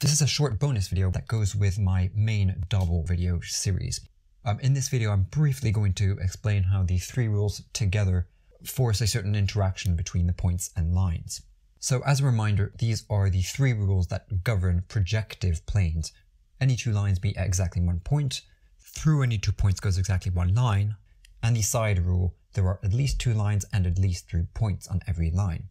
This is a short bonus video that goes with my main Dobble video series. Um, in this video, I'm briefly going to explain how the three rules together force a certain interaction between the points and lines. So as a reminder, these are the three rules that govern projective planes. Any two lines meet at exactly one point, through any two points goes exactly one line, and the side rule, there are at least two lines and at least three points on every line.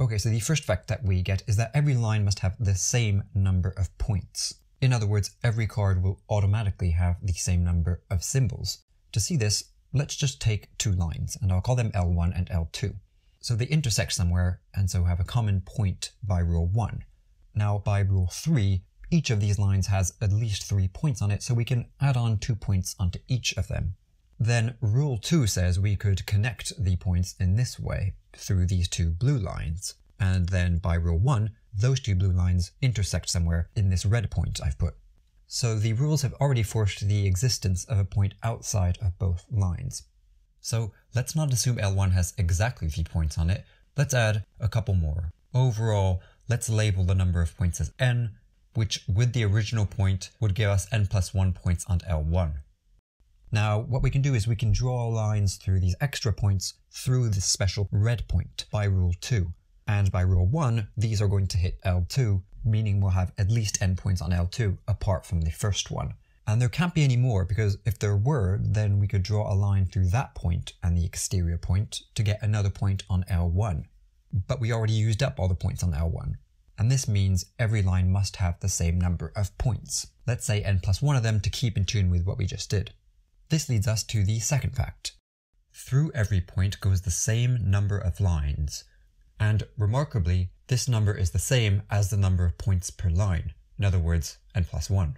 Okay, so the first fact that we get is that every line must have the same number of points. In other words, every card will automatically have the same number of symbols. To see this, let's just take two lines, and I'll call them L1 and L2. So they intersect somewhere, and so have a common point by rule 1. Now, by rule 3, each of these lines has at least three points on it, so we can add on two points onto each of them. Then rule 2 says we could connect the points in this way, through these two blue lines. And then by rule 1, those two blue lines intersect somewhere in this red point I've put. So the rules have already forced the existence of a point outside of both lines. So let's not assume L1 has exactly three points on it, let's add a couple more. Overall, let's label the number of points as n, which with the original point would give us n plus 1 points on L1. Now, what we can do is we can draw lines through these extra points through this special red point by rule 2. And by rule 1, these are going to hit L2, meaning we'll have at least n points on L2 apart from the first one. And there can't be any more because if there were, then we could draw a line through that point and the exterior point to get another point on L1. But we already used up all the points on L1. And this means every line must have the same number of points. Let's say n plus one of them to keep in tune with what we just did. This leads us to the second fact. Through every point goes the same number of lines, and remarkably, this number is the same as the number of points per line, in other words, n plus 1.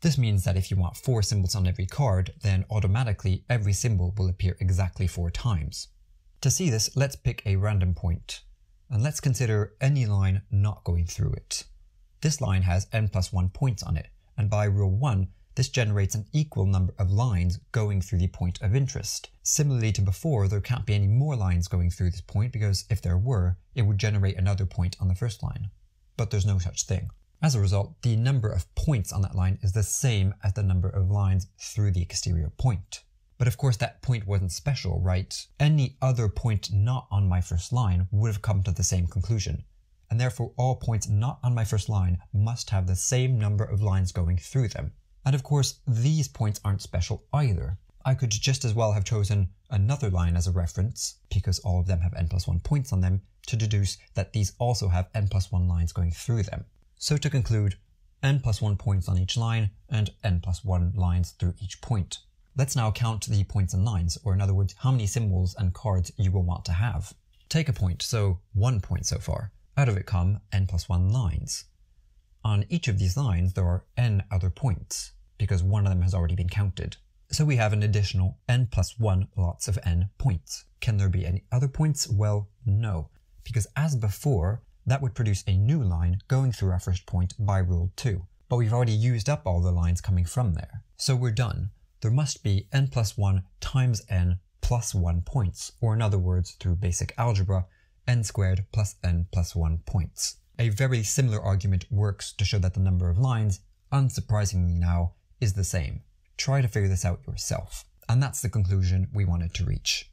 This means that if you want four symbols on every card, then automatically every symbol will appear exactly four times. To see this, let's pick a random point, and let's consider any line not going through it. This line has n plus 1 points on it, and by rule 1, this generates an equal number of lines going through the point of interest. Similarly to before, there can't be any more lines going through this point because if there were, it would generate another point on the first line. But there's no such thing. As a result, the number of points on that line is the same as the number of lines through the exterior point. But of course that point wasn't special, right? Any other point not on my first line would have come to the same conclusion. And therefore all points not on my first line must have the same number of lines going through them. And of course, these points aren't special either. I could just as well have chosen another line as a reference, because all of them have n plus 1 points on them, to deduce that these also have n plus 1 lines going through them. So to conclude, n plus 1 points on each line, and n plus 1 lines through each point. Let's now count the points and lines, or in other words, how many symbols and cards you will want to have. Take a point, so one point so far. Out of it come n plus 1 lines. On each of these lines, there are n other points, because one of them has already been counted. So we have an additional n plus 1 lots of n points. Can there be any other points? Well, no, because as before, that would produce a new line going through our first point by rule 2. But we've already used up all the lines coming from there. So we're done. There must be n plus 1 times n plus 1 points, or in other words, through basic algebra, n squared plus n plus 1 points. A very similar argument works to show that the number of lines, unsurprisingly now, is the same. Try to figure this out yourself. And that's the conclusion we wanted to reach.